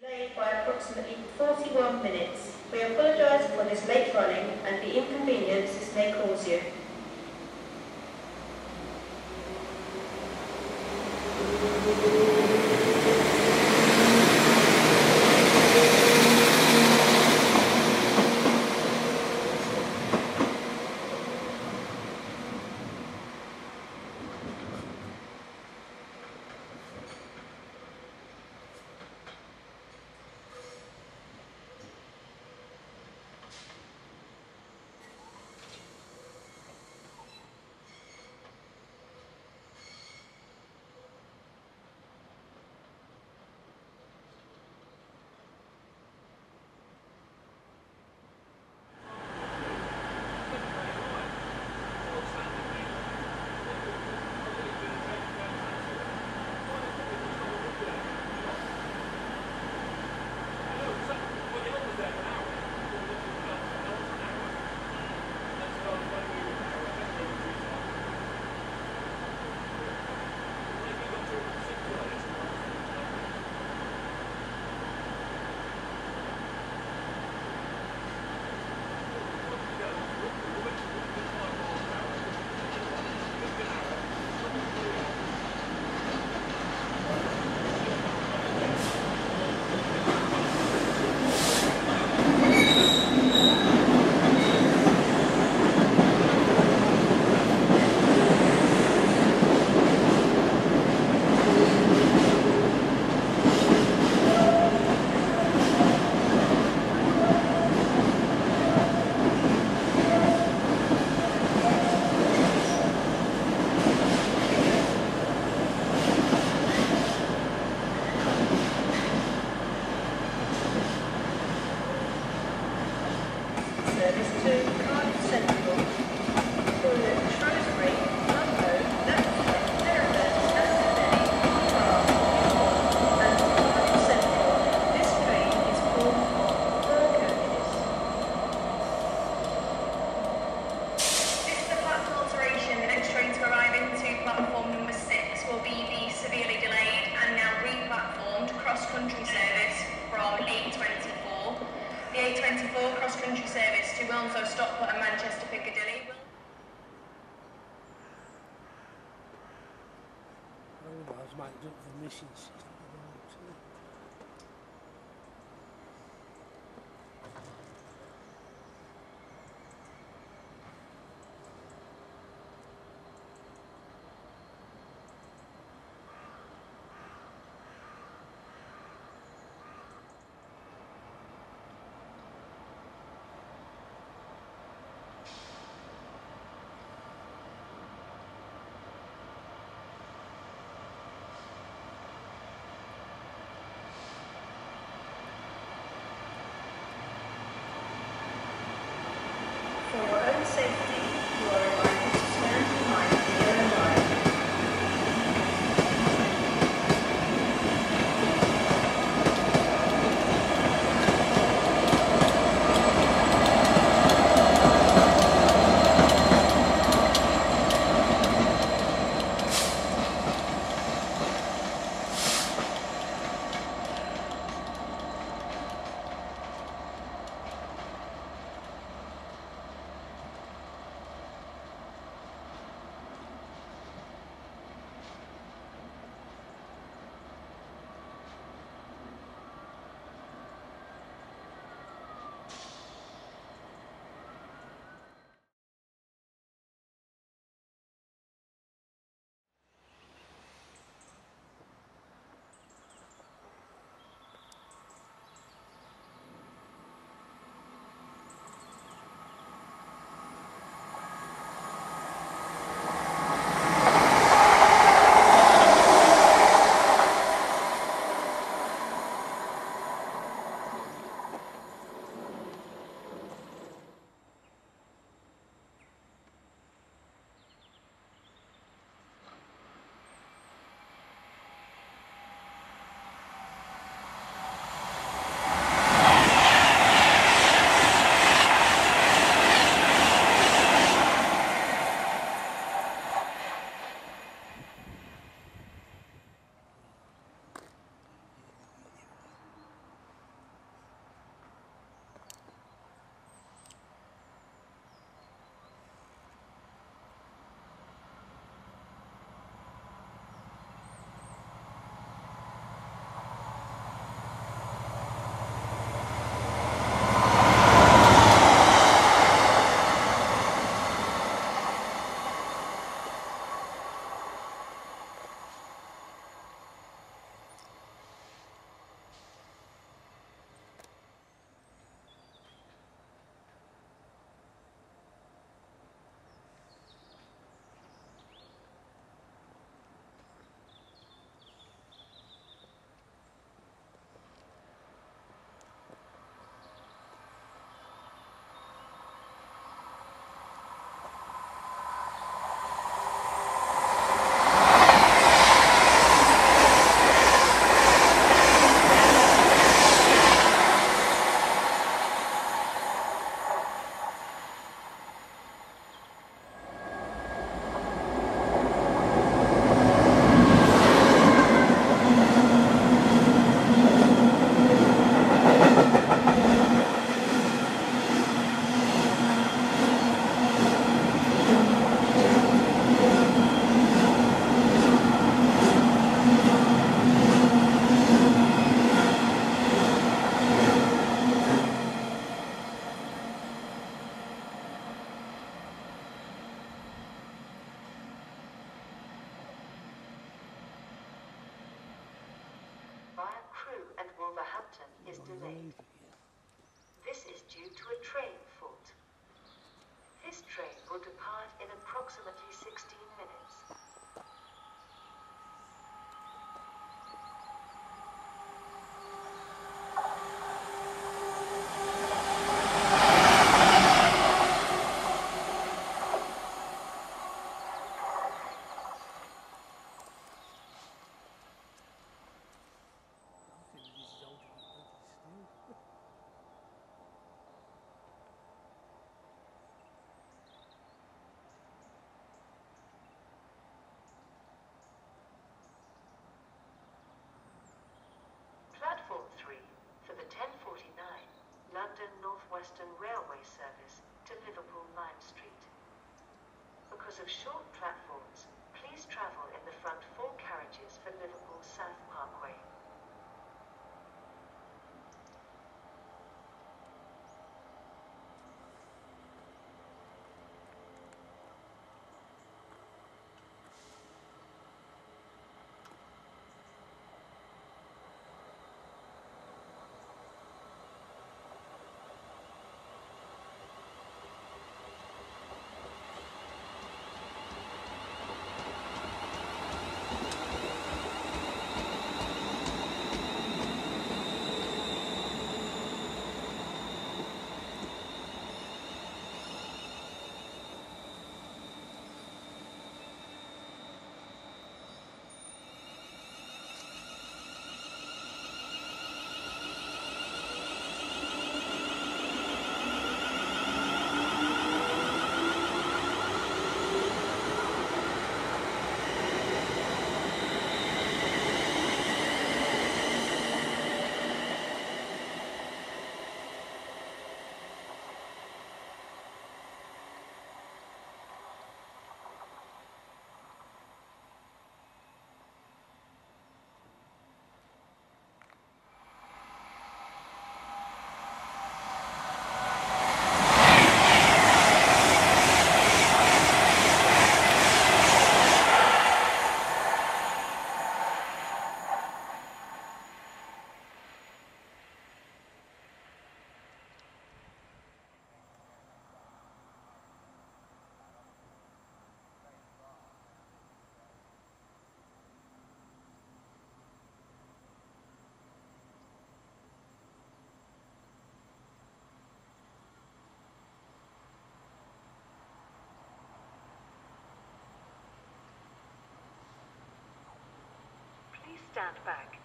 delayed by approximately 41 minutes. We apologise for this late running and the inconvenience this may cause you. Wolverhampton is delayed. This is due to a train fault. This train will depart in approximately 16 minutes. I think this is older than bloody still. Platform 3 for the 1049 London North Western Railway service to Liverpool Lime Street. Because of short platforms, stand back.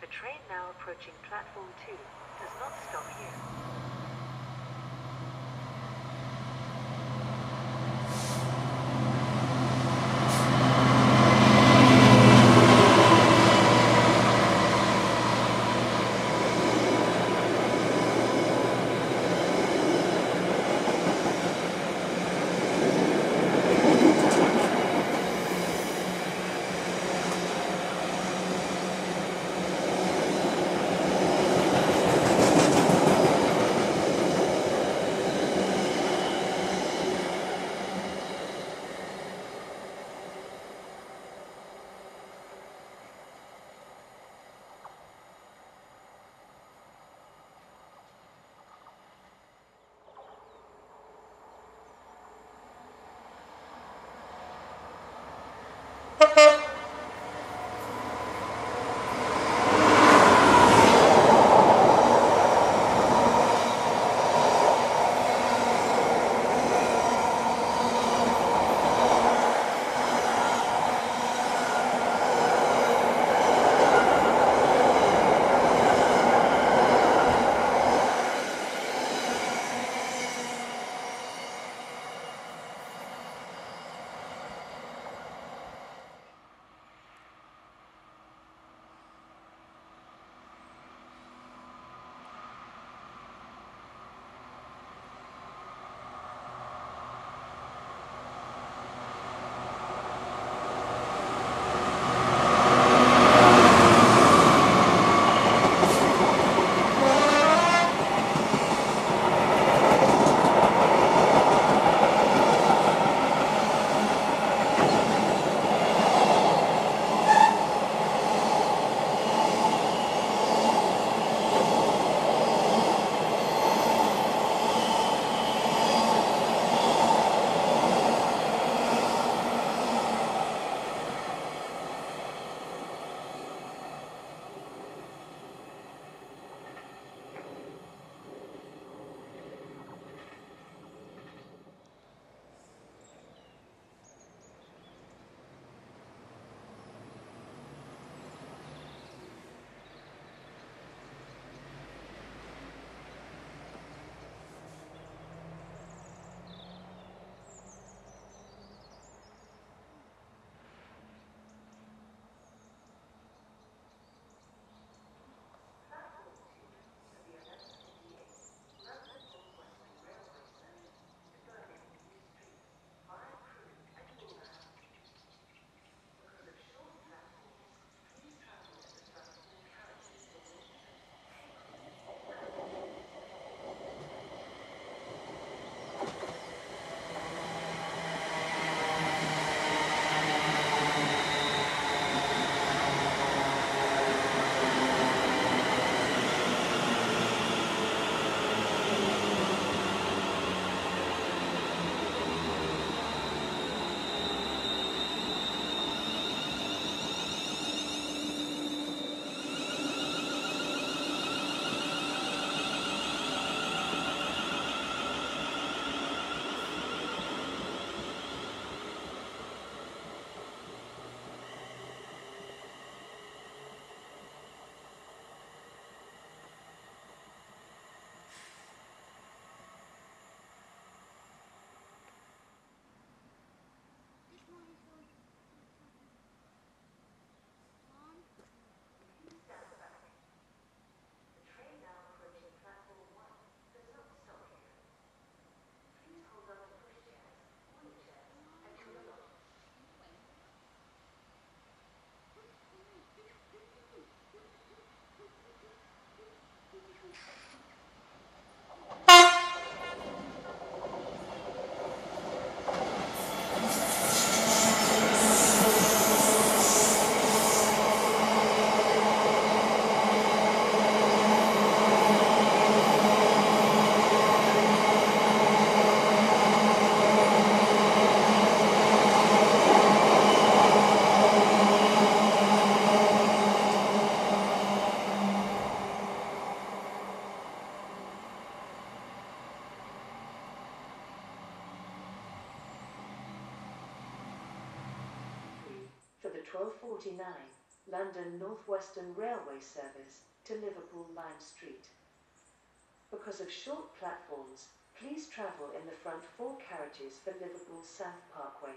The train now approaching platform 2 does not stop here. 1249 London North Western Railway service to Liverpool Lime Street. Because of short platforms, please travel in the front four carriages for Liverpool South Parkway.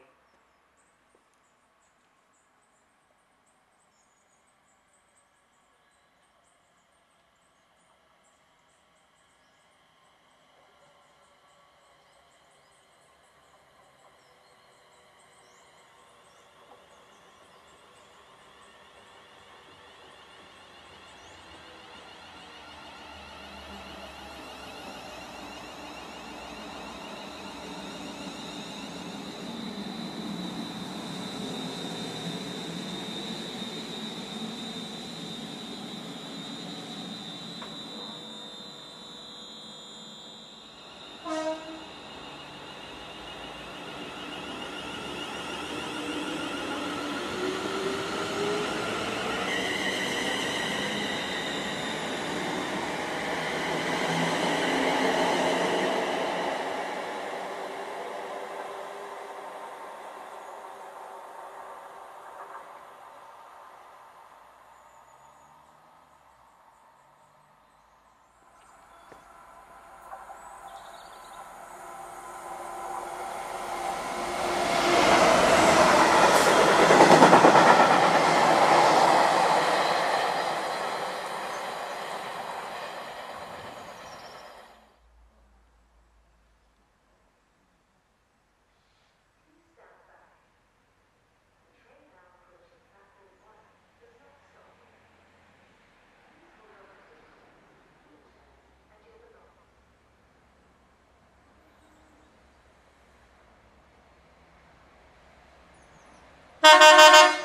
Ha ha ha ha!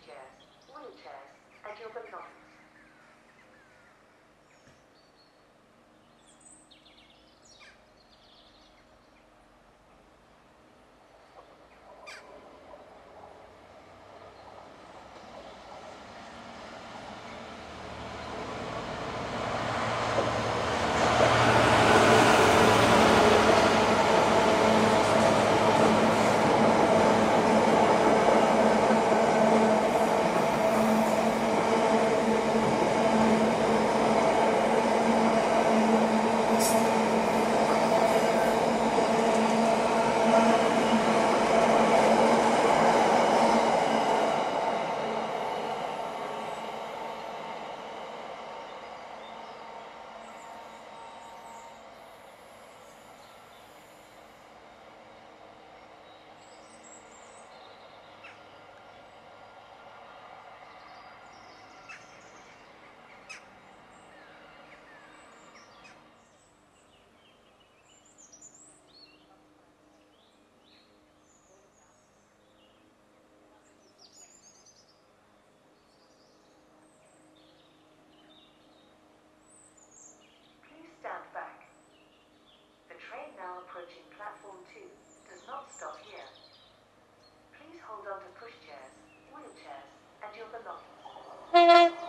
Hold The